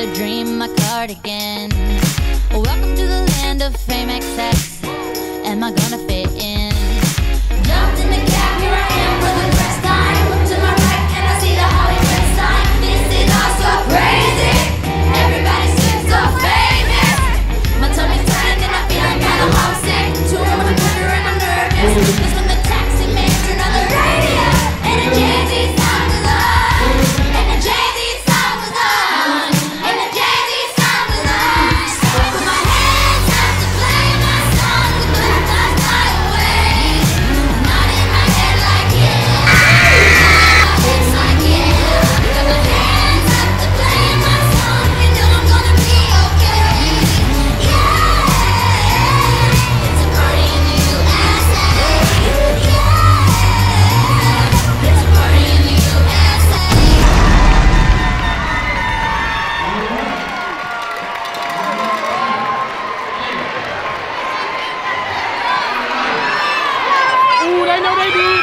another dream, my cardigan. Welcome to the land of fame, excess. Am I gonna fit in? Jumped in the cab, here I am for the first time. Look to my right, and I see the Hollywood sign. This is all so crazy. Everybody seems so famous. My tummy's turning, and I'm kinda homesick. Too much glitter, and I'm nervous. baby.